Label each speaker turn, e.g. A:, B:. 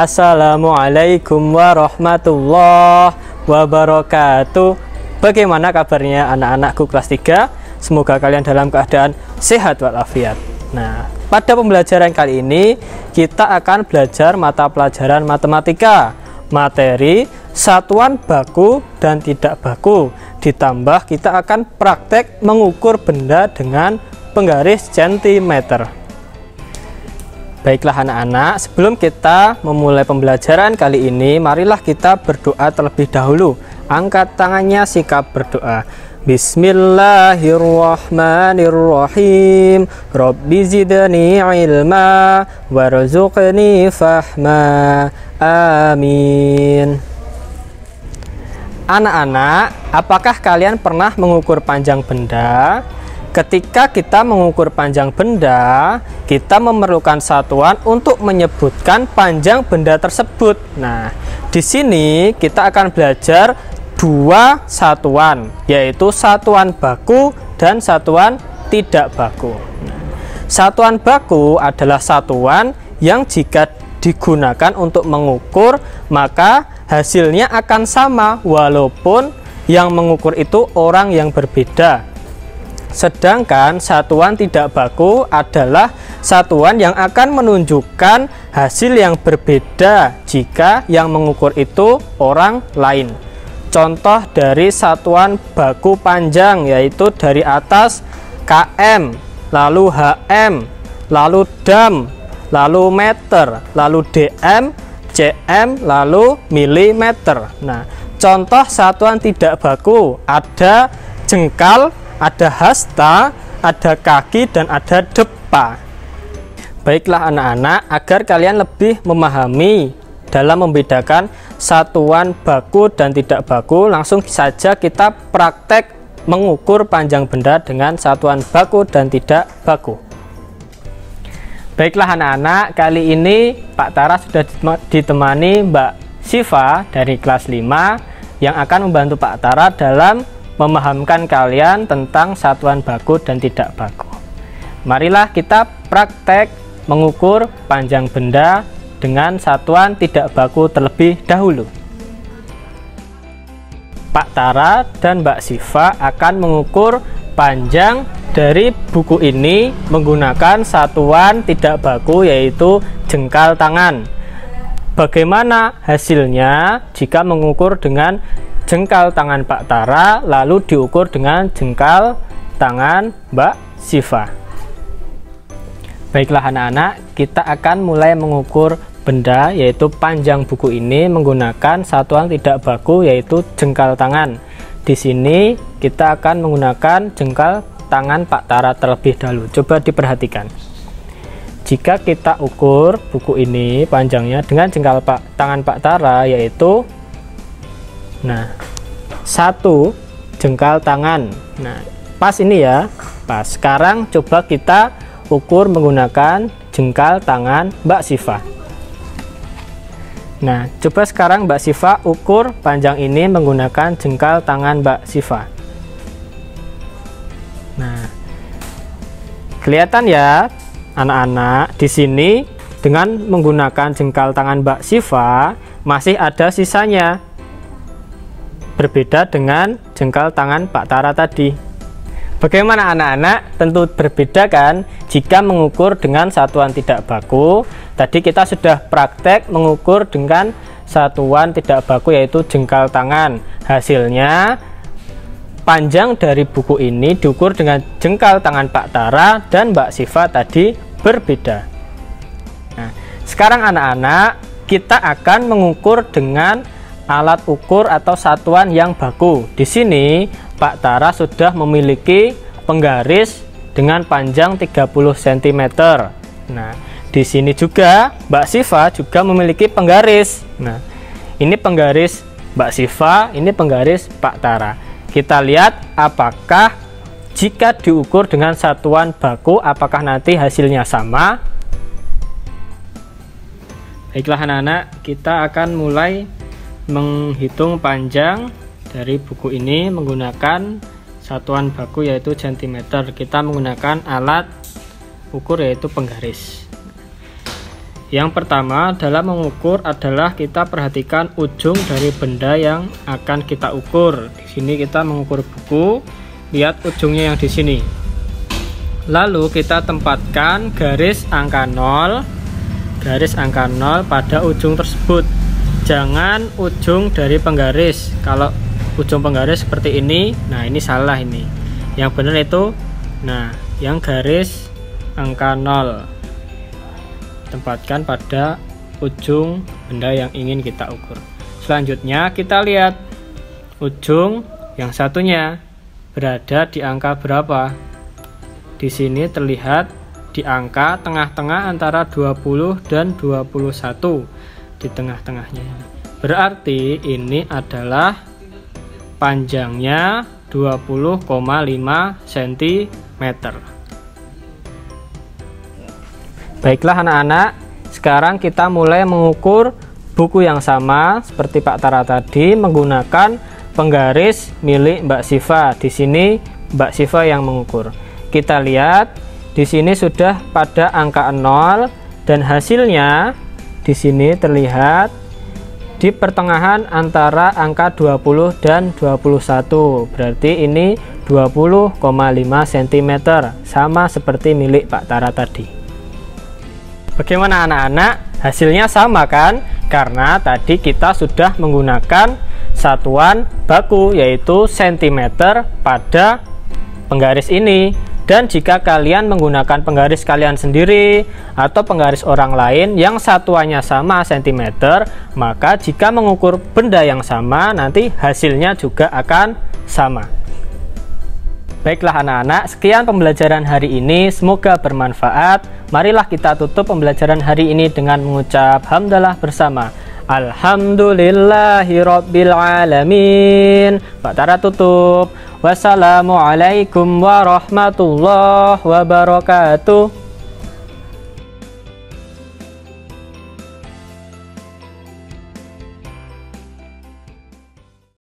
A: Assalamualaikum warahmatullahi wabarakatuh. Bagaimana kabarnya anak-anakku kelas 3? Semoga kalian dalam keadaan sehat walafiat. Nah, pada pembelajaran kali ini kita akan belajar mata pelajaran matematika. Materi, satuan baku dan tidak baku. Ditambah kita akan praktek mengukur benda dengan penggaris centimeter Baiklah anak-anak, sebelum kita memulai pembelajaran kali ini, marilah kita berdoa terlebih dahulu. Angkat tangannya sikap berdoa. Bismillahirrahmanirrahim Rabbi zidni ilma warzuqni fahma Amin Anak-anak, apakah kalian pernah mengukur panjang benda? Ketika kita mengukur panjang benda, kita memerlukan satuan untuk menyebutkan panjang benda tersebut. Nah, di sini kita akan belajar dua satuan, yaitu satuan baku dan satuan tidak baku. Satuan baku adalah satuan yang jika digunakan untuk mengukur, maka hasilnya akan sama walaupun yang mengukur itu orang yang berbeda Sedangkan satuan tidak baku adalah satuan yang akan menunjukkan hasil yang berbeda jika yang mengukur itu orang lain. Contoh dari satuan baku panjang yaitu dari atas km, lalu hm, lalu dam, lalu meter, lalu dm, cm, lalu milimeter. Nah, contoh satuan tidak baku ada jengkal, ada hasta, ada kaki, dan ada depa. Baiklah anak-anak, agar kalian lebih memahami dalam membedakan satuan baku dan tidak baku, langsung saja kita praktek mengukur panjang benda dengan satuan baku dan tidak baku. Baiklah anak-anak, kali ini Pak Tara sudah ditemani Mbak Siva dari kelas 5 yang akan membantu Pak Tara dalam memahamkan kalian tentang satuan baku dan tidak baku. Marilah kita praktek mengukur panjang benda dengan satuan tidak baku terlebih dahulu. Pak Tara dan Mbak Siva akan mengukur panjang dari buku ini menggunakan satuan tidak baku yaitu jengkal tangan. Bagaimana hasilnya jika mengukur dengan jengkal tangan Pak Tara lalu diukur dengan jengkal tangan Mbak Siva. Baiklah anak-anak, kita akan mulai mengukur benda yaitu panjang buku ini menggunakan satuan tidak baku yaitu jengkal tangan. Di sini kita akan menggunakan jengkal tangan Pak Tara terlebih dahulu. Coba diperhatikan. Jika kita ukur buku ini panjangnya dengan jengkal tangan Pak Tara yaitu Nah, satu jengkal tangan. Nah, pas ini ya. Pas. Sekarang coba kita ukur menggunakan jengkal tangan Mbak Siva. Nah, coba sekarang Mbak Siva ukur panjang ini menggunakan jengkal tangan Mbak Siva. Nah, kelihatan ya anak-anak di sini dengan menggunakan jengkal tangan Mbak Siva masih ada sisanya berbeda dengan jengkal tangan Pak Tara tadi. Bagaimana anak-anak? Tentu berbeda kan jika mengukur dengan satuan tidak baku. Tadi kita sudah praktek mengukur dengan satuan tidak baku yaitu jengkal tangan. Hasilnya panjang dari buku ini diukur dengan jengkal tangan Pak Tara dan Mbak Siva tadi berbeda. Nah, sekarang anak-anak kita akan mengukur dengan alat ukur atau satuan yang baku. Di sini Pak Tara sudah memiliki penggaris dengan panjang 30 cm. Nah, di sini juga Mbak Siva juga memiliki penggaris. Nah, ini penggaris Mbak Siva, ini penggaris Pak Tara. Kita lihat apakah jika diukur dengan satuan baku apakah nanti hasilnya sama? Baiklah anak-anak, kita akan mulai menghitung panjang dari buku ini menggunakan satuan baku yaitu cm kita menggunakan alat ukur yaitu penggaris Yang pertama dalam mengukur adalah kita perhatikan ujung dari benda yang akan kita ukur. Di sini kita mengukur buku, lihat ujungnya yang di sini. Lalu kita tempatkan garis angka 0, garis angka 0 pada ujung tersebut. Jangan ujung dari penggaris. Kalau ujung penggaris seperti ini, nah ini salah ini. Yang benar itu, nah yang garis angka 0 tempatkan pada ujung benda yang ingin kita ukur. Selanjutnya kita lihat ujung yang satunya berada di angka berapa. Di sini terlihat di angka tengah-tengah antara 20 dan 21 di tengah-tengahnya. Berarti ini adalah panjangnya 20,5 cm. Baiklah anak-anak, sekarang kita mulai mengukur buku yang sama seperti Pak Tara tadi menggunakan penggaris milik Mbak Siva. Di sini Mbak Siva yang mengukur. Kita lihat di sini sudah pada angka 0 dan hasilnya di sini terlihat di pertengahan antara angka 20 dan 21. Berarti ini 20,5 cm sama seperti milik Pak Tara tadi. Bagaimana anak-anak? Hasilnya sama kan? Karena tadi kita sudah menggunakan satuan baku yaitu cm pada penggaris ini. Dan jika kalian menggunakan penggaris kalian sendiri atau penggaris orang lain yang satuannya sama cm, maka jika mengukur benda yang sama nanti hasilnya juga akan sama. Baiklah anak-anak, sekian pembelajaran hari ini. Semoga bermanfaat. Marilah kita tutup pembelajaran hari ini dengan mengucap hamdalah bersama. Alhamdulillahirobbilalamin. Pak Tara tutup. Wassalamualaikum warahmatullahi wabarakatuh.